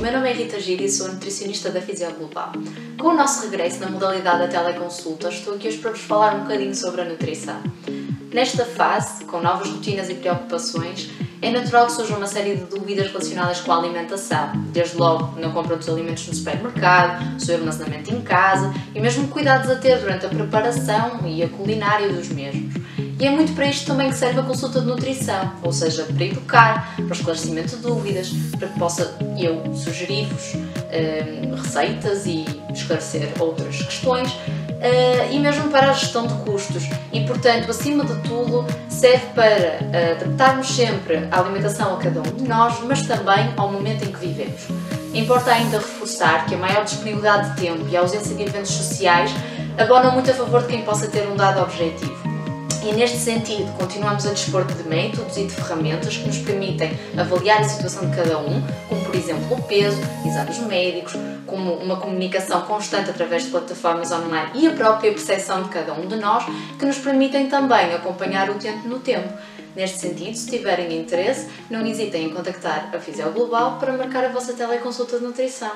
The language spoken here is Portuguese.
meu nome é Rita Giri e sou nutricionista da Fisio Global. Com o nosso regresso na modalidade da teleconsulta, estou aqui hoje para vos falar um bocadinho sobre a nutrição. Nesta fase, com novas rotinas e preocupações, é natural que surjam uma série de dúvidas relacionadas com a alimentação, desde logo na compra dos alimentos no supermercado, o seu armazenamento em casa e mesmo cuidados a ter durante a preparação e a culinária dos mesmos. E é muito para isto também que serve a consulta de nutrição, ou seja, para educar, para esclarecimento de dúvidas, para que possa eu sugerir-vos hum, receitas e esclarecer outras questões, e mesmo para a gestão de custos. E, portanto, acima de tudo, serve para adaptarmos sempre a alimentação a cada um de nós, mas também ao momento em que vivemos. Importa ainda reforçar que a maior disponibilidade de tempo e a ausência de eventos sociais abonam muito a favor de quem possa ter um dado objetivo. E neste sentido, continuamos a dispor de métodos e de ferramentas que nos permitem avaliar a situação de cada um, como por exemplo o peso, exames médicos, como uma comunicação constante através de plataformas online e a própria percepção de cada um de nós, que nos permitem também acompanhar o utente no tempo. Neste sentido, se tiverem interesse, não hesitem em contactar a Fisio Global para marcar a vossa teleconsulta de nutrição.